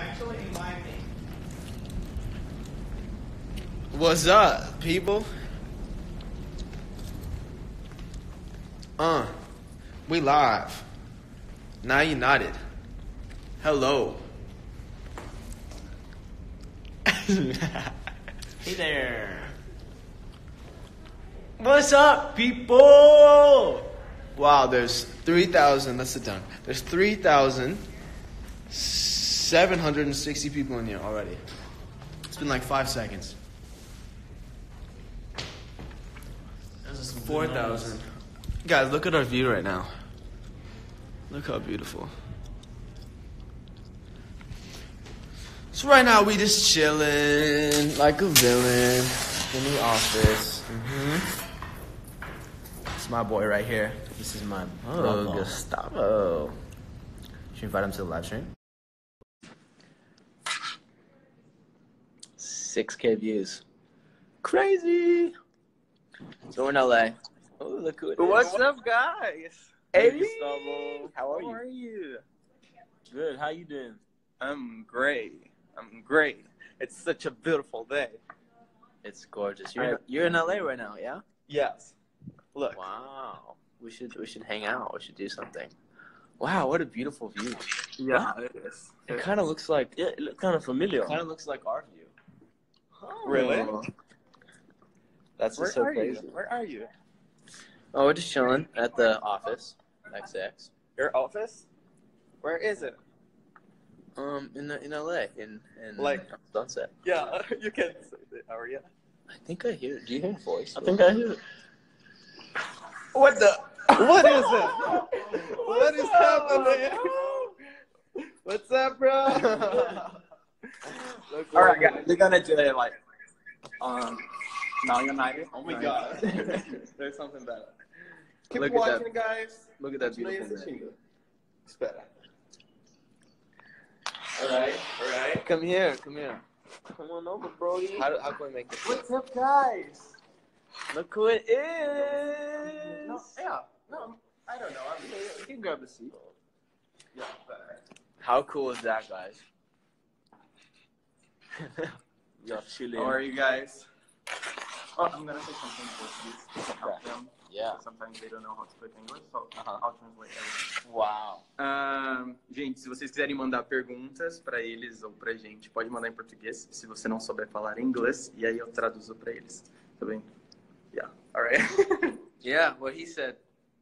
Actually, in my opinion. What's up, people? Uh, we live. Now United. Hello. Hey there. What's up, people? Wow, there's 3,000. Let's sit down. There's 3,760 people in here already. It's been like five seconds. Those are 4,000. Guys, look at our view right now. Look how beautiful. So right now we just chilling like a villain in the office. hmm It's my boy right here. This is my Oh, brother. Gustavo. Should we invite him to the live stream? 6k views. Crazy. So we're in LA. Oh, look who it is. What's up, guys? Hey, Gustavo. How are How you? are you? Good. How you doing? I'm great. I'm great. It's such a beautiful day. It's gorgeous. You're in, you're in LA right now, yeah? Yes. Look. Wow. We should we should hang out. We should do something. Wow, what a beautiful view. Yeah, it is. It kind of looks like Yeah, it looked kind of familiar. kind of looks like our view. Really? That's Where just so are crazy. you? Where are you? Oh, we're just chilling at the office. XX. Your office? Where is it? Um, in the in LA, in in Like- Sunset. Yeah, you can say the area. I think I hear. Do you hear a voice? I think I hear it. What the? What is it? what is happening? What's up, bro? All right, guys, we're gonna do it like um now United. Oh my Right. god. There's something better. Keep Look at that. watching, guys. Look at that Continue beautiful man. assistindo. Espera. Alright, alright. Come here, come here. Come on over, Brody. How, how can we make this? What's up, guys? Look who it is. No, yeah, no, I don't know. I mean, You can grab a seat. yeah, but, How cool is that, guys? You're chilling. How are you guys? Oh, I'm gonna say something in Portuguese to help them. Yeah. Sometimes they don't know how to speak English, so Uh-huh. I'll translate everything. Wow. Gente, se vocês quiserem mandar perguntas pra eles ou pra gente, pode mandar em português. Se você não souber falar inglês, e aí eu traduzo pra eles. Tá bem? Yeah. Alright. Yeah, what he said.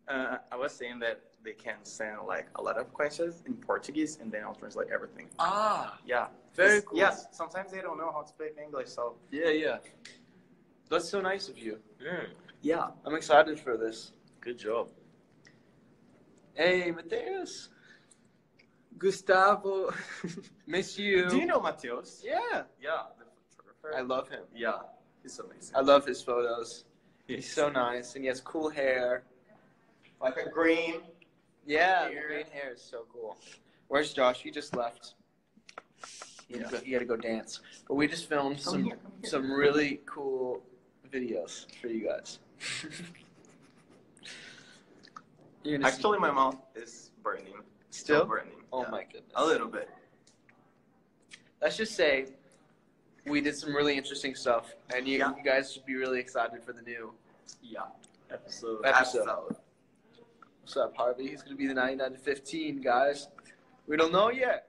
uh, I was saying that they can send like a lot of questions in Portuguese, and then I'll translate everything. Ah, Yeah. very cool. Yes. Sometimes they don't know how to speak English, so Yeah, yeah. That's so nice of you. Mm, yeah. I'm excited for this. good job. Hey, Mateus. Gustavo. Miss you. Do you know Mateus? Yeah. Yeah. The photographer. I love him. Yeah. He's amazing. I love his photos. He's so nice, and he has cool hair. like a green. Yeah, the green hair is so cool. Where's Josh? He just left. To, go, he had to go dance. But we just filmed some here, some really cool videos for you guys. You're gonna see- Actually, my mouth is burning. Still? burning. oh yeah. my goodness. A little bit. Let's just say we did some really interesting stuff, and you, Yeah. you guys should be really excited for the new Yeah. Episode. episode. What's up, Harvey? He's gonna be the 99 to 15, guys. We don't know yet.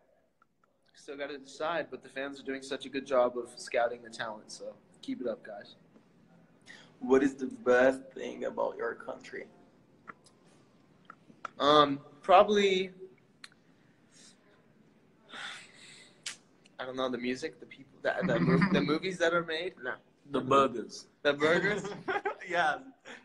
Still got to decide, but the fans are doing such a good job of scouting the talent, so keep it up, guys. What is the best thing about your country? Um, probably. I don't know the music, the people, the the, the movies that are made, No, The burgers. the burgers. yeah,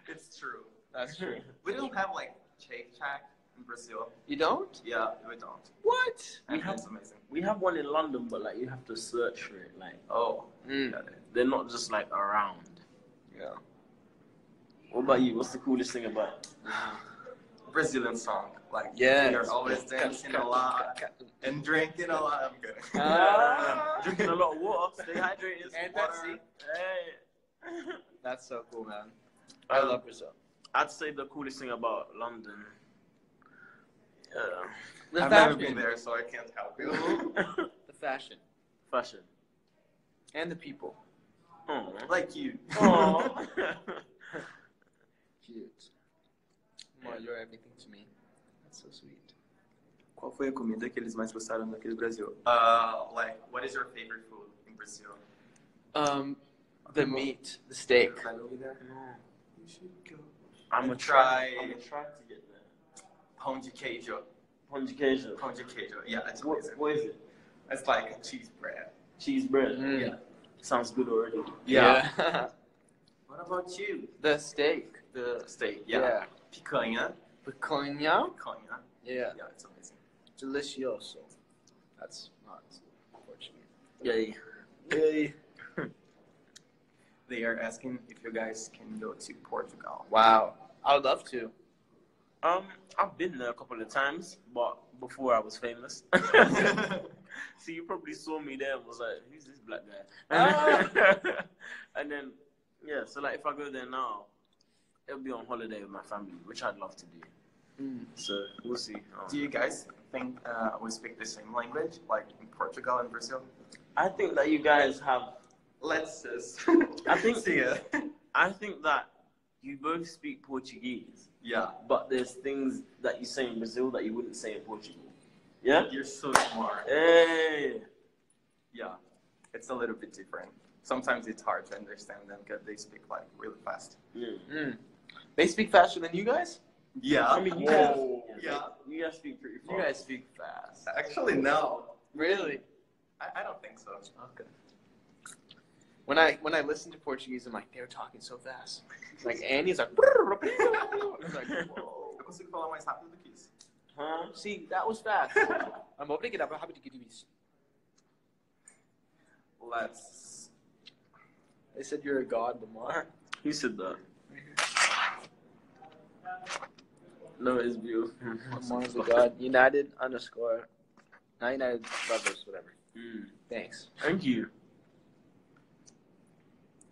it's true. That's true. We don't have like Shake Shack in Brazil. You don't? Yeah, we don't. What? And We have- it's amazing. We have one in London, but like you have to search for it. Like Oh, Mm. they're not just like around. Yeah. What about you? What's the coolest thing about? Brazilian song. Like, Yeah. we are always dancing a lot and drinking a lot. I'm good. Ah. Drinking a lot of water. Stay hydrated. And water. Pepsi. Hey. That's so cool, man. I Um, love Brazil. I'd say the coolest thing about London. Uh, The I've never fashion. been there, so I can't help you. The fashion Fashion. and the people. Oh. Like you. Aw. Cute. Well, you're everything to me. That's so sweet. Qual foi a comida que eles mais gostaram daqui do Brasil? Uh, like, what is your favorite food in Brazil? Um, the meat, the steak. Vai? You should go. I'm gonna try. try- I'm gonna try to get there. Pão de queijo. Pão de queijo. Pão de queijo. Yeah, it's What, amazing. what is it? It's like a cheese bread. Cheese bread. Mm. Yeah. Sounds good already. Yeah. What about you? the steak. The steak. Yeah. Yeah. Picanha. Picanha. Picanha. Yeah. Yeah, it's amazing. Delicioso. That's not Portuguese. Yay. Yay. They are asking if you guys can go to Portugal. Wow. I would love to. Um, I've been there a couple of times, but before I was famous. so you probably saw me there and was like, "Who's this black guy?" And then, and then, yeah. So like, if I go there now, it'll be on holiday with my family, which I'd love to do. Mm. So we'll see. Um, Do you guys think uh, we speak the same language, like in Portugal and Brazil? I think that you guys have. Let's just. I think- see it. I think that you both speak Portuguese, Yeah, but there's things that you say in Brazil that you wouldn't say in Portugal. Yeah. you're so smart. Hey. Yeah, it's a little bit different. Sometimes it's hard to understand them because they speak like really fast. Mm. Mm. They speak faster than you guys? Yeah, I mean, you guys, Whoa. Yeah. you guys speak pretty fast. You fast. guys speak fast. actually no, Really? I, I don't think so. Okay. When I when I listen to Portuguese, I'm like, they're talking so fast. Like Andy's like, it's like whoa. Eu consigo falar mais rápido do que isso. Huh? See, that was fast. I'm obrigado por rápido que disse. Let's. They said you're a god, Lamar. Who said that? No, it's beautiful. Lamar's a god. United underscore. Not United lovers, whatever. Mm. Thanks. Thank you.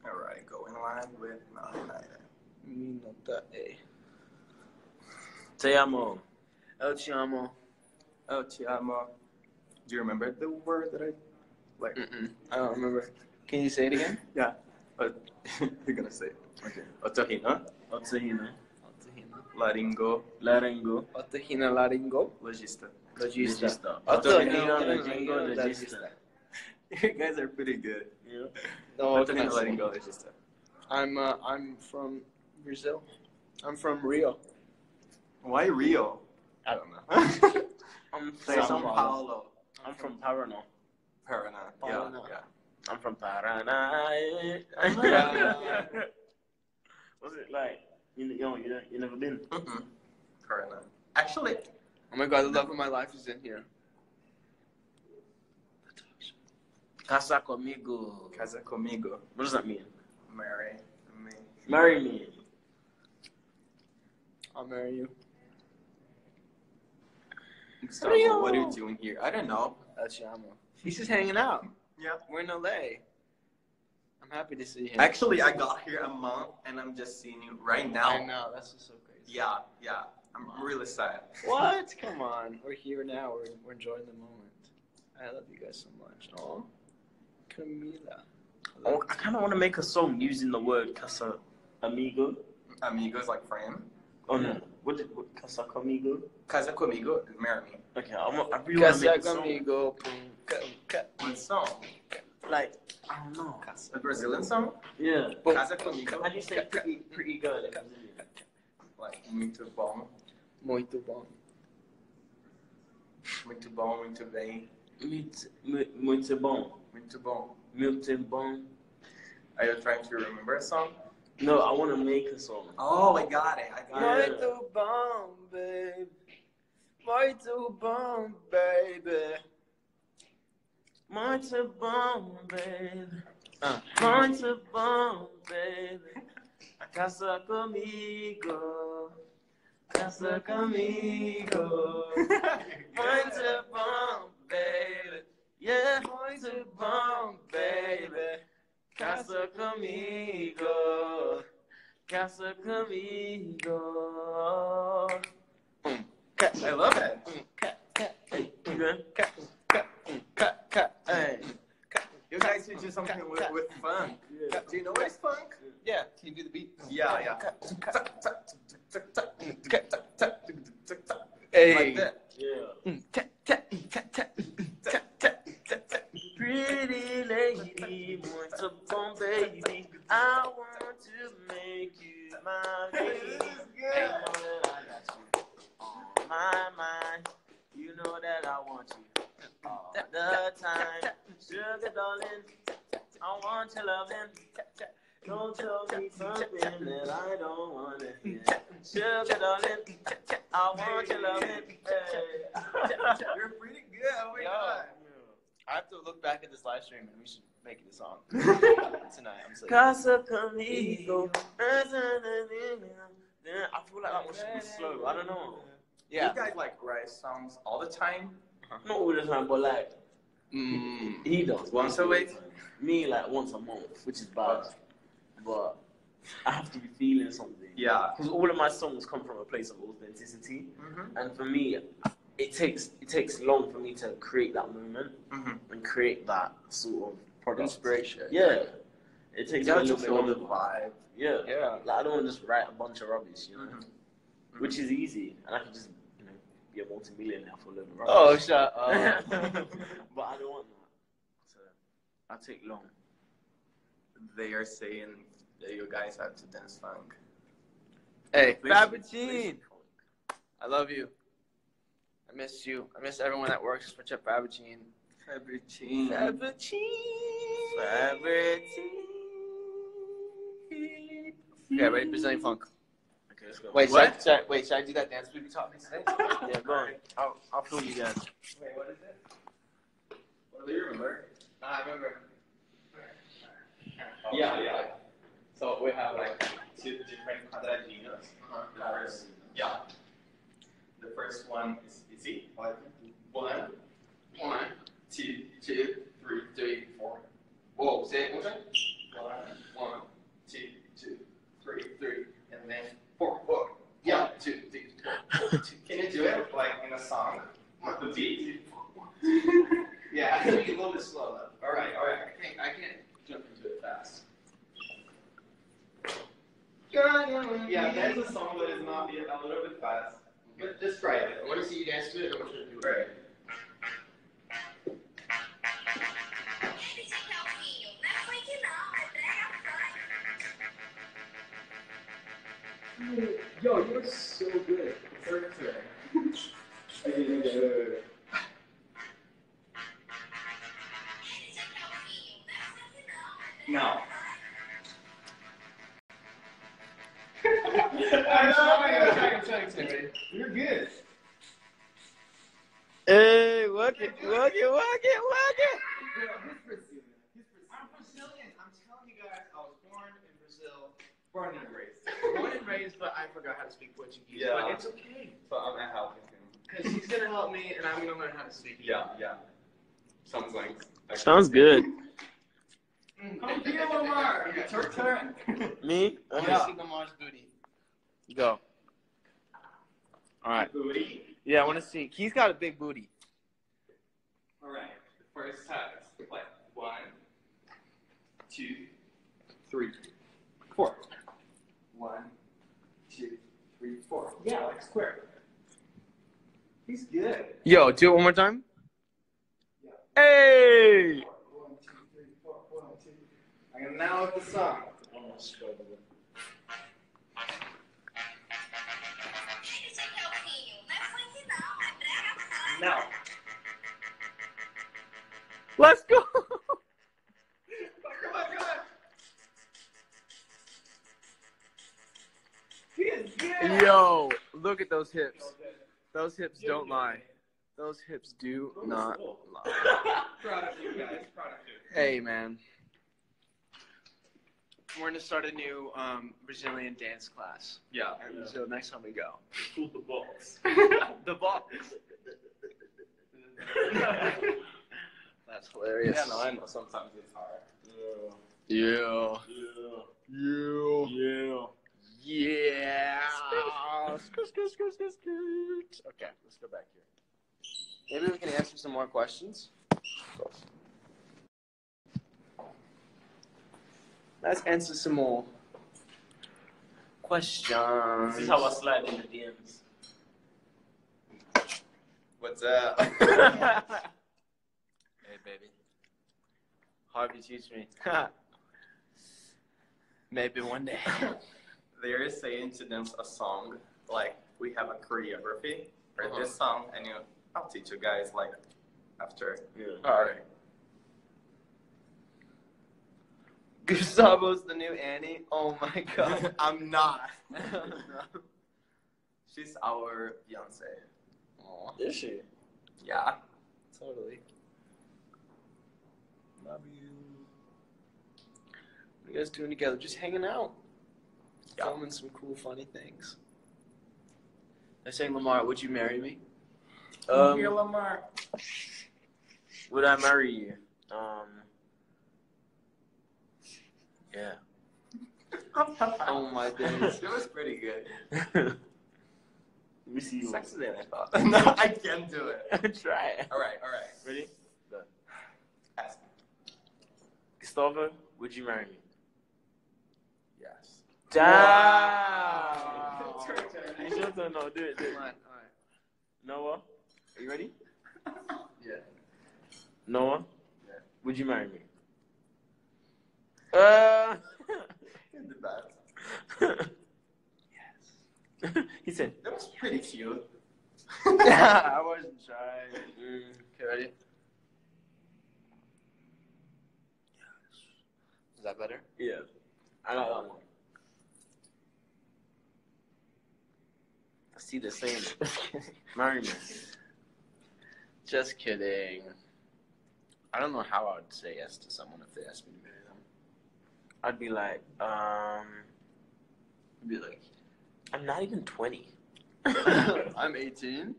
All right, go in line with United. Minota A. Te amo. El te amo. Oh, te amo. Do you remember the word that I like? Mm-mm. I don't remember. Can you say it again? Yeah, but oh, you're gonna say it. Okay. Otorrino, Otsahina. laringo, Laringo. Otorrino laringo. logista. Logista. Logista. Otorrino Laringo, logista. You guys are pretty good. Yeah. No, Otorrino, laringo, logista. I'm uh, I'm from Brazil. I'm from Rio. Why Rio? I don't know. I'm from, São Paulo. I'm from Paraná. Paraná. Yeah, Paraná. yeah. I'm from Paraná. Paraná. What's it like? You, you, know, you, know, you never been? Mm-mm. Paraná. Actually, Oh my god, the love of my life is in here. Casa comigo. casa comigo. What does that mean? Marry me. Marry me. I'll marry you. Gustavo, Rio. what are you doing here? I don't know. El te. He's just hanging out. Yeah. We're in LA. I'm happy to see him. Actually, I got here a month and I'm just seeing you right now. I know, that's just so crazy. Yeah, yeah. I'm really sad. What? Come on. We're here now. We're, we're enjoying the moment. I love you guys so much. Oh, Camila. Oh, I kind of want to make a song using the word casa amigo. Amigos like friend. Oh no, what did what, casa comigo? Casa comigo, marry me. Okay, I, want, I really want to Casa make a song. conmigo. Pum, ca- ca- What song? Like I don't know. Casa. A Brazilian song? Yeah. Boom. Casa comigo. How do you say pretty pretty girl in Brazilian? Like, muito bom. Muito bom. Muito bom, muito bem. Muito, mu- muito bom. Muito bom. Muito bom. Are you trying to remember a song? No, I want to make a song. Oh, I got it. I got it. Muito bom, baby. Muito bom, baby. Muito bom, baby. Ah. Muito bom, baby. Casa comigo. Casa comigo. Muito bom, baby. Yeah, muito bom, baby. Casa comigo. Casa comigo. Mm, I love it. Mm, you good? Cut, cut, mm, cut. I Hey. Guys should do something with, with funk. Do you know what is funk? Yeah. Can you do the beat? Yeah, yeah. Hey. Like that. Yeah. Pretty lady, once upon baby, I want to make you my that I got you on my mind. You know that I want you all the time. Sugar darling, I want your loving. Don't tell me something that I don't wanna hear. Sugar darling, I want your loving. Hey. You're pretty good. Oh my Yo. god. I have to look back at this live stream and we should make it a song tonight. I'm saying. Casa conmigo. I feel like that one should be slow. I don't know. Yeah. You guys like write songs all the time? Not all the time, but like Mm. he does. Once a week? Me like once a month, which is bad. But I have to be feeling something. Yeah. Because all of my songs come from a place of authenticity, Mm-hmm. and for me, it takes it takes long for me to create that moment Mm-hmm. and create that sort of product. Inspiration. Yeah. It takes You a little bit feel the longer. vibe. Yeah. Yeah. Like I don't want to just write a bunch of rubbish, you know, Mhm. which is easy, and I can just you know be a multi-millionaire for a load of rubbish. Oh, shut up. but I don't want that. So I take long. They are saying that you guys have to dance funk. hey, Please- Babatine. I love you. I miss you. I miss everyone that works for Chef Babatine. Fabrichine. Babatine. Okay, ready? Brazilian funk. Okay, let's go. Wait, should What? I, should I, wait, should I do that dance we taught me today? Yeah, go on. I'll, I'll film you guys. Wait, what is it? What do you remember? I remember. Yeah, yeah. So we have like two different quadradinhos. Uh-huh. The first, yeah. The first one is easy. Like one, One, two, two, three, three, four. Whoa, say it one time. one, One, two, two, three, three, and then four. Whoa. Yeah. Two, three, four. Can you Sounds good. Mm, come here, Lamar. It's your turn. Me? I want Yeah. see Lamar's booty. Go. All right. Booty. Yeah, I want to see. He's got a big booty. All right. The first test. Play. One, two, three, four. One, two, three, four. Yeah, like square. He's good. Yo, do it one more time. Hey! One, two, three, four. One, two. I'm gonna now with the song. Now. Let's go! Come on, come on. He. Yo, look at those hips. Those hips don't lie. Those hips do not lie. Proud of you guys. Proud of you. Hey, man. We're gonna start a new um, Brazilian dance class. Yeah. And so next time we go, Pull the box. the box. That's hilarious. Yeah, no, I know. Sometimes it's hard. Yeah. Yeah. Yeah. Yeah. Yeah. Okay, let's go back here maybe we can answer some more questions. Let's answer some more questions. This is how I slide in the DMs. What's up? hey, baby. Harvey, teach me. maybe one day. They're saying to them a song like we have a choreography for uh-huh. this song, and you I'll teach you guys like after. Yeah. All right. Gustavo's the new Any. Oh my god. I'm not. no. She's our Beyonce. Aw, Is she? Yeah. totally. Love you. What are you guys doing together? Just hanging out. Yeah. Filming some cool, funny things. I saying, Lamar, would you marry me? Um, Here, Lamar. would I marry you? Um. Yeah. Oh my days. It was pretty good. Let me see you. Sexier than I thought. no, I can't do it. Try it. All right, all right. Ready? Ask. Gustavo, would you marry me? Yes. Damn. It's your turn. It's your turn. No, do it. Do it. Alright, Noah, are you ready? Yeah. Noah, Yeah. would you marry me? Uh. In the back. he said. That was pretty cute. yeah, I wasn't trying. Mm. Okay, ready? Yes. Is that better? Yeah. I got that one. I see the same. Marry me. Just kidding. I don't know how I would say yes to someone if they asked me to marry them. I'd be like, um, I'd be like, I'm not even 20. I'm 18.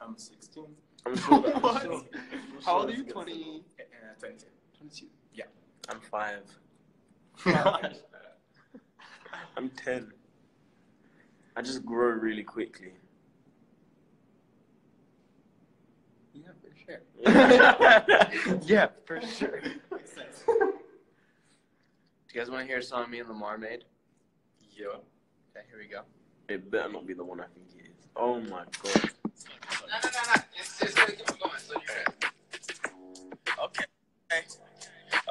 I'm 16. I'm sure that- I'm What? sure- I'm How old are that's you? good. 20. Uh, 22. 22. I'm five. I'm 10. I just grow really quickly. Yeah, for sure. Yeah. yeah, for sure. Do Makes sense. you guys want to hear a song me and Lamar made? Yeah. Okay, here we go. It better not be the one I think it is. Oh my god. No, no, no, no. It's, it's gonna keep going. So you're Okay.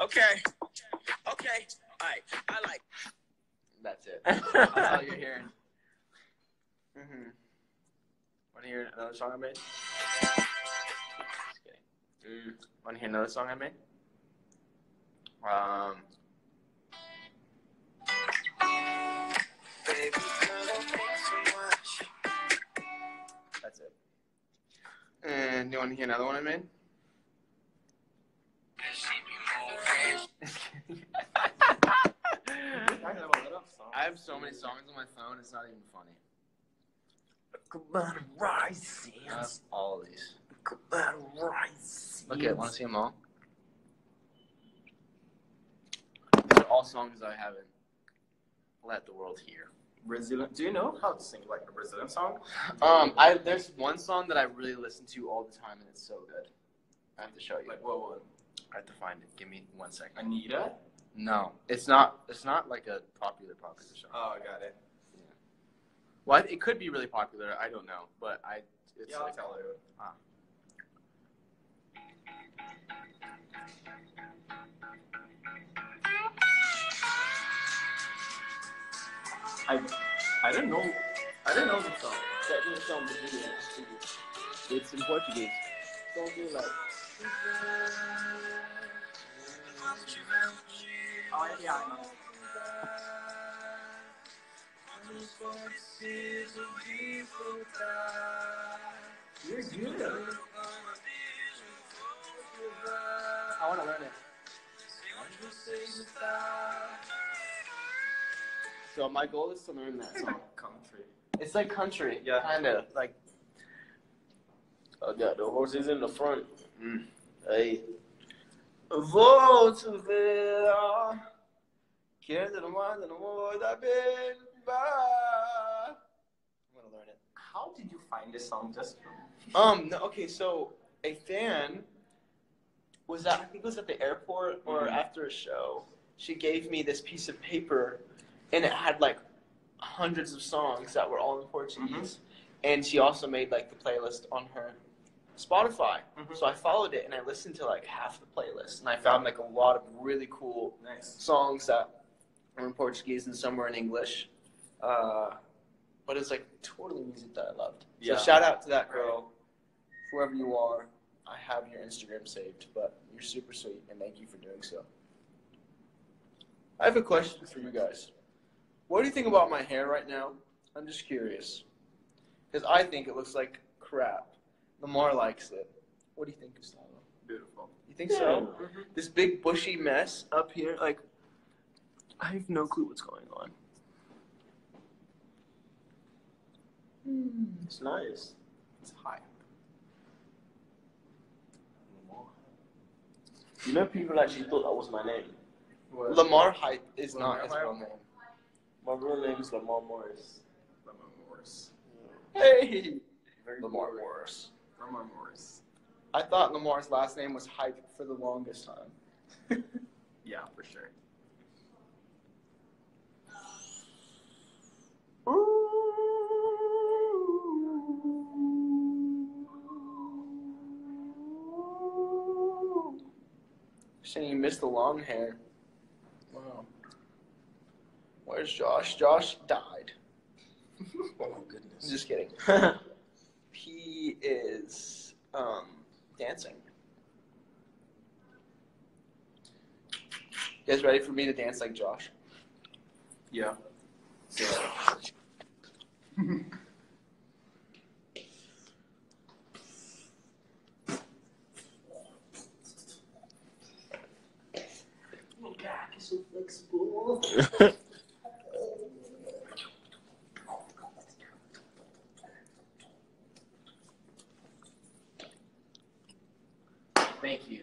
Okay. Okay. Alright. I like. That's it. That's all you're hearing. Mm-hmm. Want to hear another song I made? Mm. Want to hear another song I made? Um. That's it. And you want to hear another one I made? I have so many songs on my phone, it's not even funny. Come. I have all of these. Okay, want to see them all? These are all songs I haven't let the world hear. Brazilian. Do you know how to sing like a Brazilian song? Um, I there's one song that I really listen to all the time, and it's so good. I have to show you. Like what one? I have to find it. Give me one second. Anitta? No, it's not. It's not like a popular popular song. Oh, I got it. Yeah. Well, it could be really popular. I don't know, but I. It's yeah, I'll like, tell you. I I didn't know I didn't know the song. That didn't sound Brazilian. It's in Portuguese. Something like. Oh yeah, I know. You're good. I want to learn it. So my goal is to learn that song. Country. It's like country. Yeah. Kind of like. I got the horses in the front. Mm. Hey. Vou te ver, quer dizer mais no amor da bemba. I'm gonna learn it. How did you find this song just? Um. No, okay. So a fan was that I think it was at the airport or Mhm. after a show, she gave me this piece of paper, and it had like hundreds of songs that were all in Portuguese. And she also made like the playlist on her Spotify. Mhm. So I followed it and I listened to like half the playlist, and I found like a lot of really cool Nice. songs that were in Portuguese and some were in English. Uh, but it's like totally music that I loved. Yeah. So shout out to that girl, whoever you are. I have your Instagram saved, but you're super sweet and thank you for doing so. I have a question for you guys. What do you think about my hair right now? I'm just curious. Because I think it looks like crap. Lamar likes it. What do you think, Gustavo? Beautiful. You think so? Mm-hmm. This big bushy mess up here, like I have no clue what's going on. Hmm, it's nice. It's high. You know, people actually thought that was my name. Lamar Hype is Lamar not his Hype? real name. My real name is Lamar Morris. Lamar Morris. Hey, Very Lamar boring. Morris. Lamar Morris. I thought Lamar's last name was Hype for the longest time. Yeah, for sure. Saying you missed the long hair. Wow. Where's Josh? Josh died. Oh my goodness. Just kidding. He is um, dancing. You guys ready for me to dance like Josh? Yeah. So, so flexible. Thank you.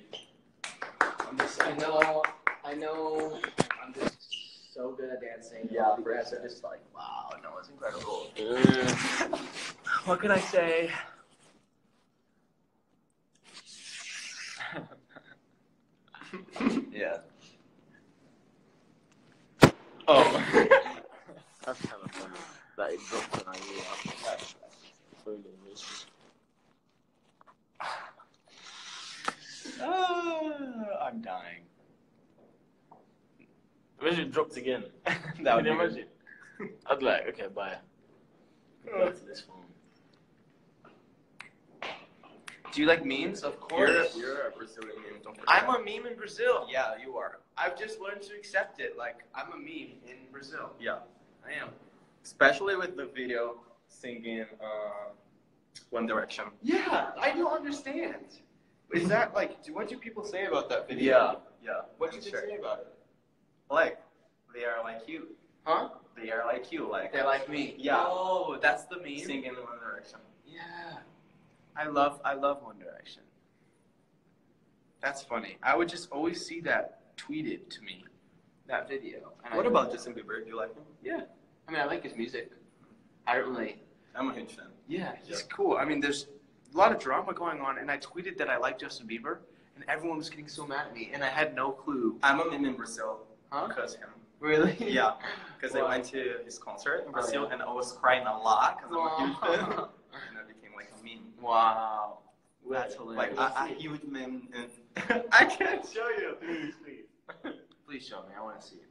I'm just, I know, I know, I'm just so good at dancing. Yeah, the rest are just like, wow, no, it's incredible. Mm. what can I say? yeah. Oh. That's kind of funny. That it dropped when I knew after Ah, I'm dying. Imagine it dropped again. that would be you good. I'd be like, okay, bye. Go back to this phone. Do you like memes? Of You're, course. you're a Brazilian meme, don't. I'm a meme in Brazil. Yeah, you are. I've just learned to accept it. Like I'm a meme in Brazil. Yeah. I am. Especially with the video singing uh, One Direction. Yeah, I don't understand. Is that like? do- What do people say about that video? Yeah. yeah. What did I'm they sure. say about it? Like, they are like you. Huh? They are like you. Like, They're like me. Yeah. Oh, that's the meme. singing in One Direction. Yeah. I love I love One Direction. That's funny. I would just always see that tweeted to me, that video. And What I, about Justin Bieber? Do you like him? Yeah. I mean, I like his music. I don't really. I'm a huge fan. Yeah, he's cool. I mean, there's a lot of drama going on, and I tweeted that I like Justin Bieber, and everyone was getting so mad at me, and I had no clue. I'm a meme in Brazil Huh? because him. Really? Yeah, because I went to his concert in Oh, Brazil yeah. and I was crying a lot because I'm a huge fan. And I became like a meme. Wow. That's Like hilarious. a, a huge meme. And I can't show you. Please, please. Please show me. I want to see it.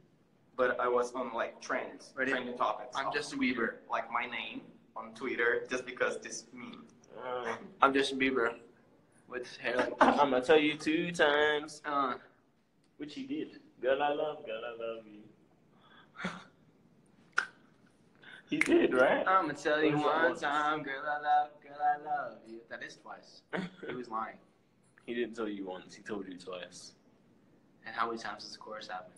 But I was on like trends, Ready? trending topics. I'm of Justin Bieber. Like my name on Twitter just because this meme. Uh, I'm Justin Bieber with hair like I'm gonna tell you two times, uh, which he did. Girl, I love, girl, I love you. He did, right? I'm gonna tell you What is that one time, girl, I love, girl, I love you. That is twice. He was lying. he didn't tell you once. He told you twice. And how many times does the chorus happen?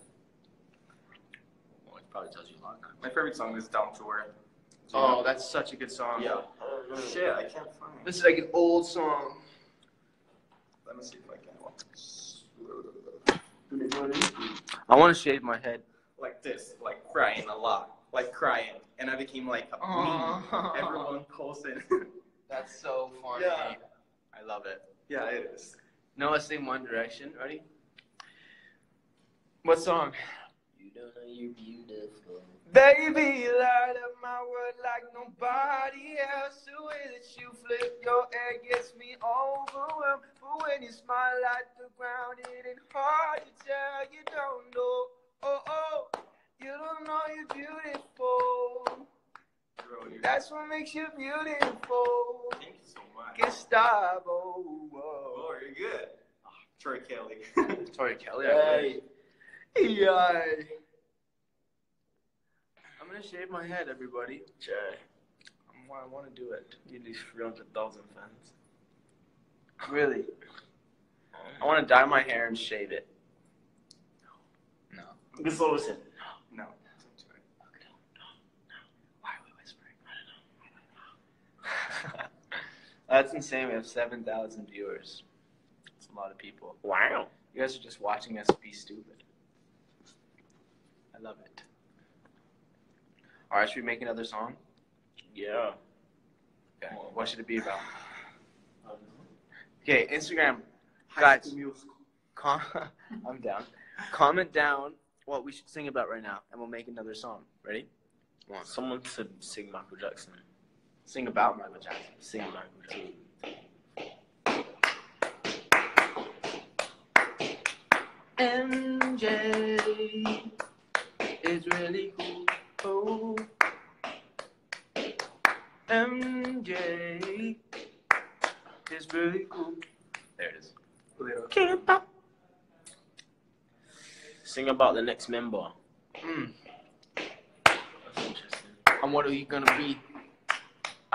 Well, it probably tells you a lot of. My favorite song is Down to Earth. Oh, that's such a good song. yeah. Shit, I can't find it. This is like an old song. Let me see if I can. I want to shave my head. Like this, like crying a lot, like crying, and I became like a Everyone posted. That's so funny. Yeah. I love it. yeah, it is. No, let's sing One Direction. Ready? What song? You don't know you're beautiful. Baby, light up my world like nobody else. The way that you flip your hair gets me overwhelmed. But when you smile at the ground, it ain't hard to tell. You don't know, oh oh, you don't know you're beautiful. Bro, That's what makes you beautiful. Thank you so much. Gustavo. Oh, you're good. Ah, Troy Kelly. Tori Kelly. Hey. Yeah. I'm gonna shave my head, everybody. Jay. I want to do it. You need 300,000 fans. Really? I want to dye my hair and shave it. No. Good solution. no. Why are we whispering? I don't know. That's insane. We have 7,000 viewers. That's a lot of people. Wow. You guys are just watching us be stupid. I love it. All right, should we make another song? Yeah. Okay. What should it be about? Okay, Instagram. Guys. School Com- I'm down. Comment down what we should sing about right now, and we'll make another song. Ready? One. Someone said sing Michael Jackson. Sing about Michael Jackson. Sing Michael Jackson. MJ is really cool. Oh. MJ is really cool. There it is. King of Pop. Sing about the next member. Mm. That's interesting. And what are you gonna be?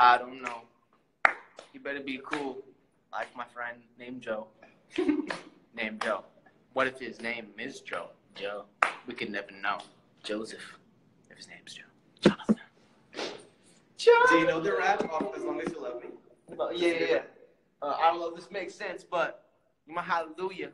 I don't know. You better be cool, like my friend named Joe. named Joe. What if his name is Joe? Joe. We could never know. Joseph. If his name's Joe. Jonathan. Do you know the rap of As Long As You Love Me? Well, yeah, yeah, yeah. Uh, I don't know if this makes sense, but you my hallelujah.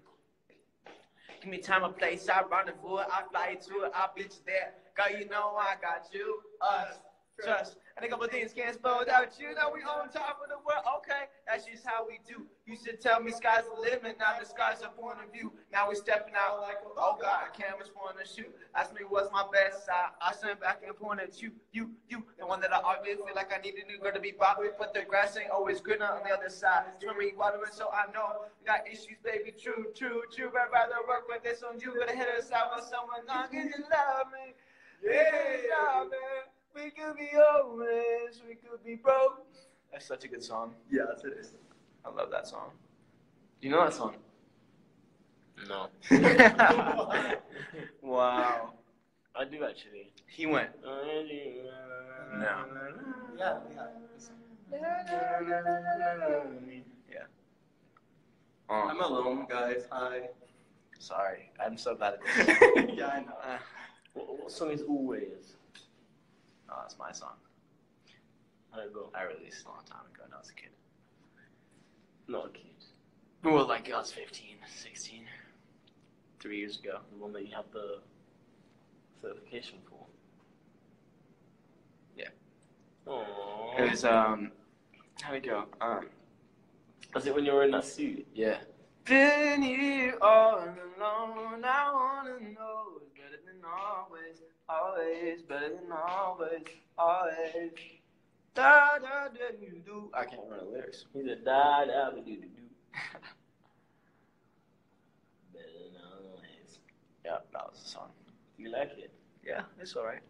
Give me time and place, I rendezvous, I fly to it, I bitch there. Girl, you know I got you, us, trust. And a couple things can't spell without you. Now we on top of the world, okay? That's just how we do. You should tell me sky's the limit, now the sky's a point of view. Now we stepping out like, oh God, cameras wanna shoot. Ask me what's my best side. I stand back and point at you, you, you. The one that I always feel like I need a new girl to be bought with, but the grass ain't always greener on the other side. Swim me watering, so I know you got issues, baby. True, true, true. I'd rather work with this on you, but hit us out with someone long as you love me. Yeah, man. We could be homeless, we could be broke. That's such a good song. Yes, it is. I love that song. Do you know that song? No. wow. I do actually. He went. No. Yeah, yeah. Um, I'm alone, guys. Hi. sorry. I'm so bad at this. yeah, I know. Uh, What, what song is Always? Oh, that's my song. How it go? I released a long time ago when I was a kid. Not a kid. Well, like I was 15, 16. Three years ago. The one that you have the certification for. Yeah. Aww. It was, um, how'd it go? Um, Was it when you were in that suit? yeah. Been here all alone. I wanna know it's better than always, always better than always, always. Da da da you do. I can't remember the lyrics. He said, da da ba do do do. Better than always. Yeah, that was the song. You like it? Yeah, it's all right.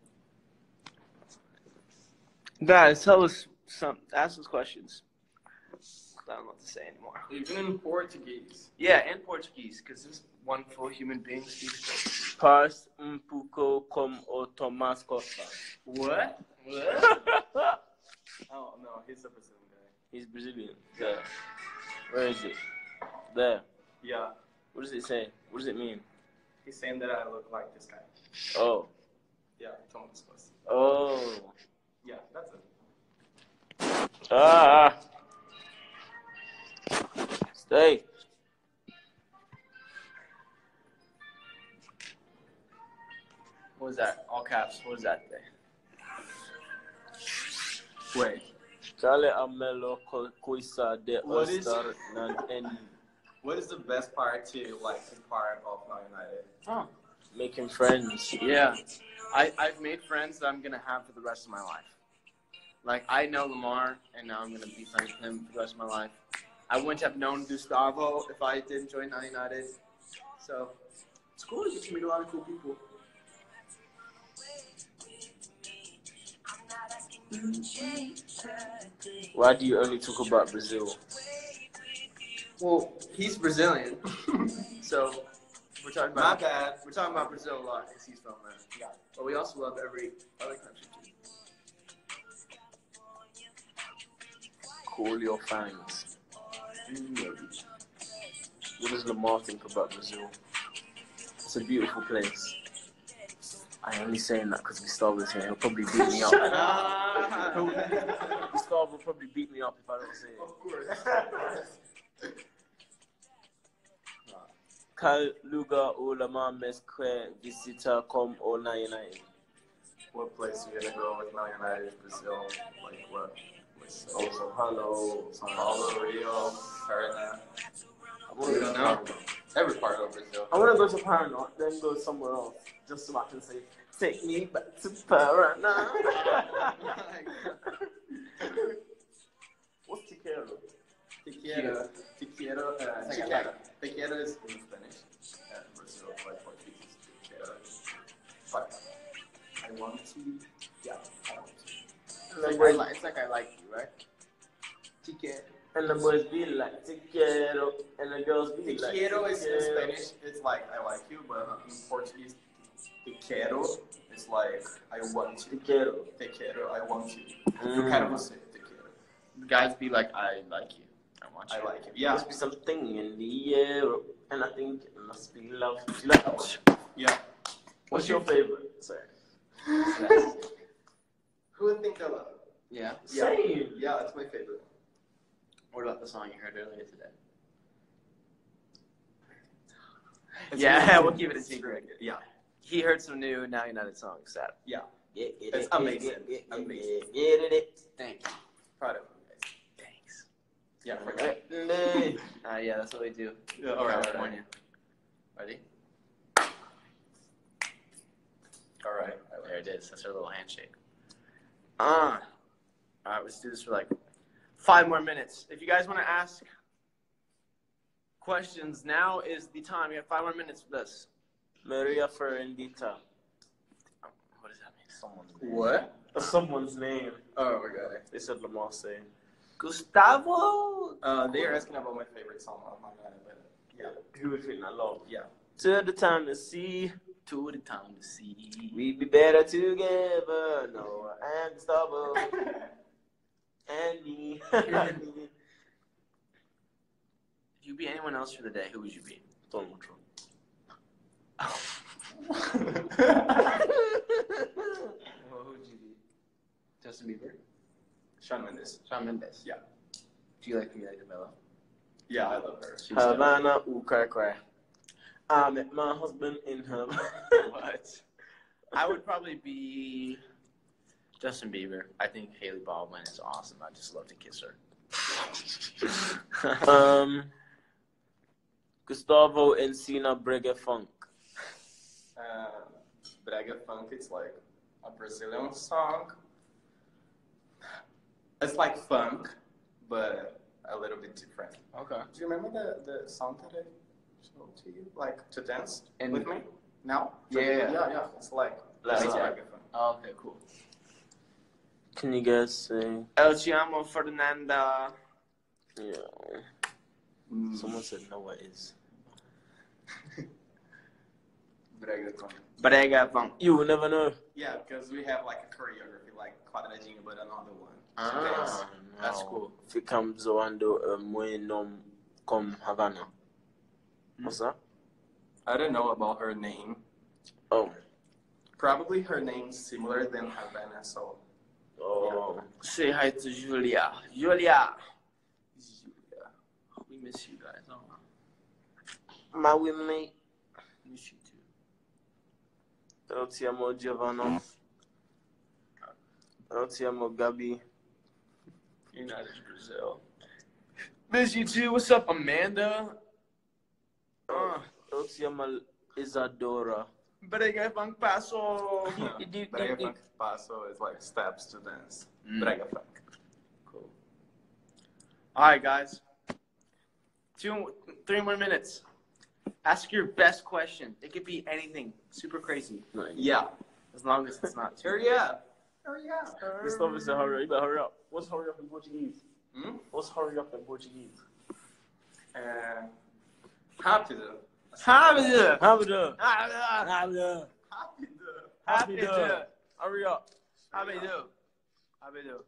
Guys, tell us some. Ask us questions. I don't know what to say anymore. Even in Portuguese. Yeah, and Portuguese, because this wonderful human being speaks. Pars um pouco como o Tomás Costa. What? Oh, no, he's a Brazilian guy. He's Brazilian. Yeah. Where is it? There. Yeah, What does it say? What does it mean? he's saying that I look like this guy. Oh. Yeah, Thomas Costa. Oh. Yeah, that's it. Ah. Stay. What was that? All caps. What was that thing? Wait. Chale amelo co- coisa de What is- All-Star nan en What is the best part to like be part of Now United? Oh. making friends. Yeah, I I've made friends that I'm gonna have for the rest of my life. Like I know Lamar, and now I'm gonna be friends with him for the rest of my life. I wouldn't have known Gustavo if I didn't join Now United. So it's cool. You get to meet a lot of cool people. Why do you only talk about Brazil? Well, he's Brazilian, so we're talking My about bad. we're talking about Brazil a lot because he's from there. Yeah. But we also love every other country too. Call your fans. What does Lamar think about Brazil? It's a beautiful place. I'm only saying that because Gustavo's here. He'll probably beat me up. Gustavo will probably beat me up if I don't say it. Of course. Qual lugar o Lamar mesque visita com o na United? what place you gonna go with Now United, Brazil? Like what? Oh, Sao Paulo. Paulo, Rio, Paraná. I want to go No. Every part of Brazil. I want to go to Paraná, then go somewhere else, just so I can say, "Take me back to Paraná." What's Tiquero? Tequila. Tequila. Uh, Tequila. Tequila is in Spanish. And Brazil, like Portuguese tequila. But I want to. Yeah, I want to. It's like, I li- it's like I like you, right? Tequila. And the boys be like Tiquero, and the girls be like Tequila is in Spanish. It's like I like you, but in Portuguese, te quero is like I want Te you. quiero. Te quero, I want you. Mm. Eu quero você, te quero. Guys be like, I like you. I want you. I like you. There Yeah, must be something in the air, and I think it must be love. You like that one? yeah. What's your favorite? Sorry. Who would think I love? Yeah. Yeah. Same. Yeah, that's my favorite. What about the song you heard earlier today? It's Yeah, really- we'll keep it a secret. Yeah. He heard some new Now United songs. That Yeah. Yeah, yeah, It's yeah, amazing. Yeah, yeah, Amazing. Thank you. Proud of you guys. Thanks. Yeah, forgot. Yeah. Uh, yeah, that's what we do. Yeah, all right, all right. California. Ready? All right. There it is. That's our little handshake. Ah. All right, let's do this for like five more minutes. If you guys want to ask questions, now is the time. You have five more minutes for this. Maria Ferendita. What does that mean? Someone's name. What? That's someone's name. Oh my god. They said Lamar saying. Gustavo. Uh, they are asking about my favorite song on my god, but yeah, Who would think I love? yeah. To the time to see, To the time to see. We'd be better together. No, I'm Gustavo and me. If you be anyone else for the day, who would you be? Donald Trump. Who would you be? Justin Bieber. Shawn Mendes. Shawn Mendes. Yeah. Do you like Camila Cabello? Yeah, I love her. She's Havana, ooh, cry, cry. I met my husband in Havana. What? I would probably be Justin Bieber. I think Hailey Baldwin is awesome. I just love to kiss her. um, Gustavo Encina Brega Funk. Uh, Brega Funk is like a Brazilian song. It's like funk, but a little bit different. okay. Do you remember the, the song that I showed to you? Like to dance And- with me? Now? Yeah, yeah, yeah. yeah, yeah. It's like Like it's that. Brega Funk. Oh, okay, cool. Can you guys say? El Chiamo Fernanda. Yeah. Mm. Someone said Noah is. Brega Funk. Brega Funk. You will never know. Yeah, because we have like a choreography, like quadradinho, but another one. Ah, that's cool. Ficam zoando muy nom com Havana. What's that? I don't know about her name. Oh. Probably her name's similar than Havana, so. Oh. Say hi to Julia. Julia. Julia. We miss you guys. Oh, My roommate. miss you too. Eu te amo, Giovanna. Eu te amo, Gabi. United Brazil. Miss you too. What's up, Amanda? Uh, amo, Isadora. Brega funk passo. Brega funk passo is like steps to dance. Mm. Brega funk. Cool. All right, guys. Two, three more minutes. Ask your best question. It could be anything. Super crazy. Yeah. As long as it's not too. Hurry up. Hurry up. Gustavo said hurry up. You better hurry up. What's hurry up in Portuguese? Hmm? What's hurry up in Portuguese? É... Rápido. Rápido! Rápido. Rápido! Rápido. Rápido. Rápido! Hurry up. Rápido! Rápido!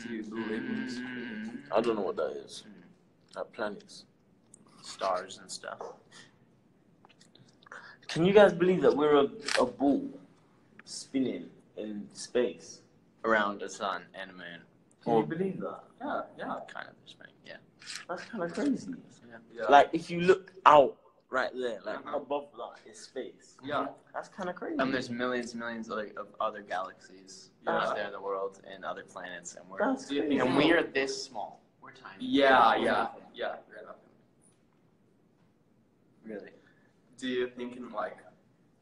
Do you believe in this? I don't know what that is. Uh, planets. Stars and stuff. Can you guys believe that we're a, a ball spinning in space? Around the sun and the moon. Can you believe that? Yeah, yeah. Kind of spinning, yeah. That's kind of crazy. yeah. Like if you look out right there, like Uh-huh. above that is space. yeah. That's kind of crazy. And there's millions and millions of, of other galaxies Yeah. out there in the world and other planets, and we're That's crazy. and we are this small. We're tiny. Yeah, yeah, yeah. Fair enough. Really. Do you think in like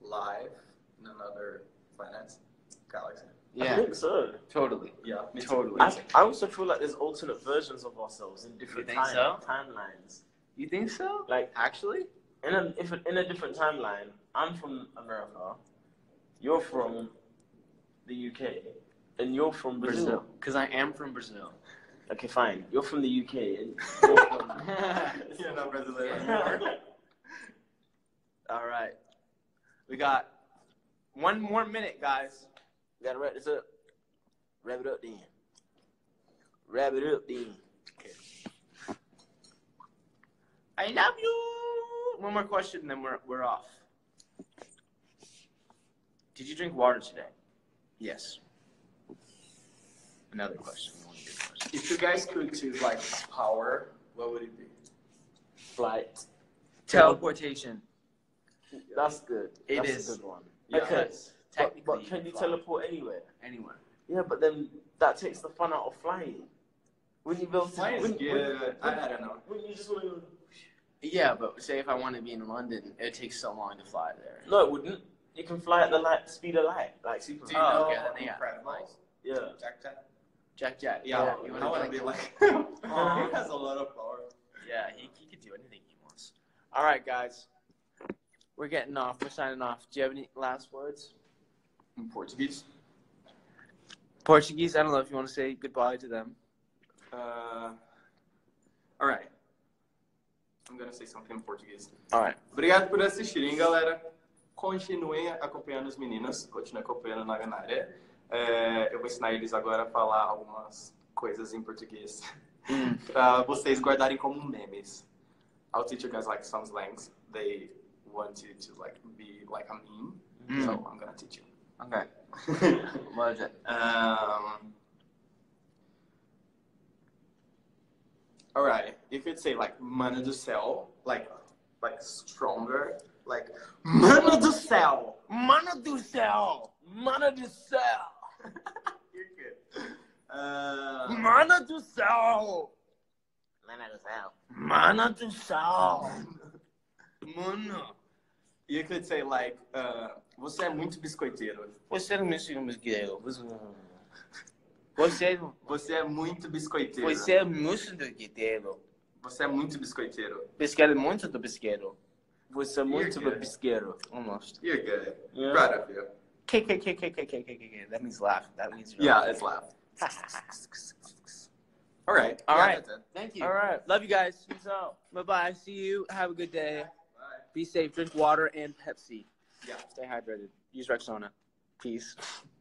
life in another planet, galaxy? I Yeah, think so. totally. Yeah. Totally. I, I also feel like there's alternate versions of ourselves in different think time, so? timelines. You think so? Like Actually? in a if in a different timeline, I'm from America, you're from the UK, and you're from Brazil. Brazil. Because I am from Brazil. Okay, fine. You're from the UK, and you're from. You're not Brazilian. All right. We got one more minute, guys. Gotta wrap this up. Wrap it up then. Wrap it up then. Okay. I love you. One more question, and then we're we're off. Did you drink water today? Yes. Another question. Question. if you guys could choose like power, what would it be? Flight. Teleportation. That's good. It That's is. a good one. Yeah. Okay. Because But, but can you fly teleport anywhere? anywhere? Yeah, but then that takes the fun out of flying. When you build Flying is when, good. I, I don't know. When, when you just want to go. Yeah, but say if I want to be in London, it takes so long to fly there. No, it wouldn't. You can fly at the light speed of light, like Do you Superman. Oh, okay, then yeah. Incredibles? Yeah. Jack Jack? Jack Jack. Yeah, you I want want to to be like. Aw. he has a lot of power. Yeah, he, he could do anything he wants. All right, guys. We're getting off. We're signing off. Do you have any last words? In Portuguese. Portuguese? I don't know if you want to say goodbye to them. Uh, all right. I'm gonna say something in Portuguese. All right. Obrigado por assistirem, galera. Continuem acompanhando os meninos, continuem acompanhando na Ganária. É, eu vou ensinar eles agora a falar algumas coisas em português para vocês guardarem como memes. I'll teach you guys like some slangs. They want you to like be like a meme, Mm. so I'm gonna teach you. Okay. What is it? Um, all right. You could say like "mano do céu," like like stronger, like "mano do céu." Mano do céu! Mano do céu! You're good. Uh, Mano do céu! Mano do céu. Mano do céu! Mano! you could say like uh, Você é muito biscoiteiro. Você é muito biscoiteiro. Você, um- você é muito biscoiteiro. Você é muito biscoiteiro. Você é muito biscoiteiro. Bisqueiro muito do bisqueiro. Você é muito do bisqueiro. Almost. You're good. Yeah. Proud of you. K, K, K, K, K, K, K, K. That means laugh. That means really Yeah, it's laugh. All right. All right. yeah. Thank you. All right. Love you guys. Peace out. Bye bye. See you. Have a good day. Bye. Be safe. Drink water and Pepsi. Yeah. Stay hydrated. Use Rexona. Peace.